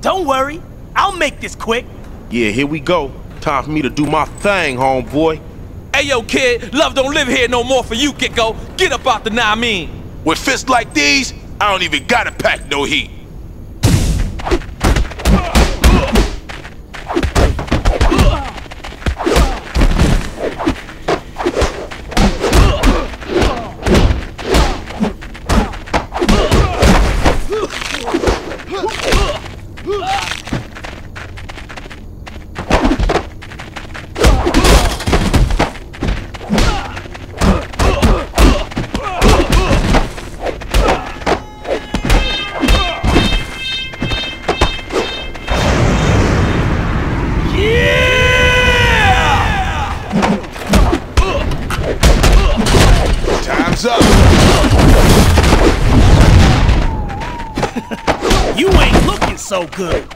Don't worry, I'll make this quick. Yeah, here we go. Time for me to do my thing, homeboy. Hey yo, kid, love don't live here no more for you, Gecko. Get up out the nah mean. With fists like these, I don't even gotta pack no heat. You ain't looking so good.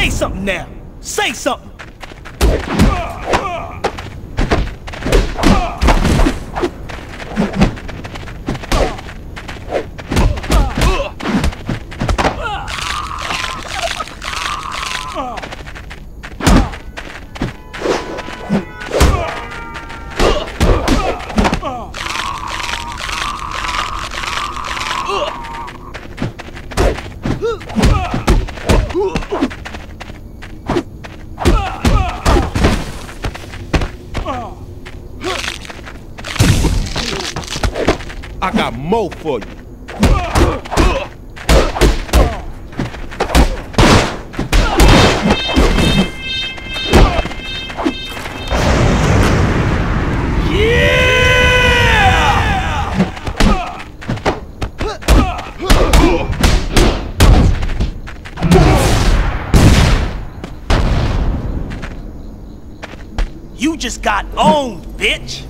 Say something now. Say something. I got more for you. You just got owned, bitch.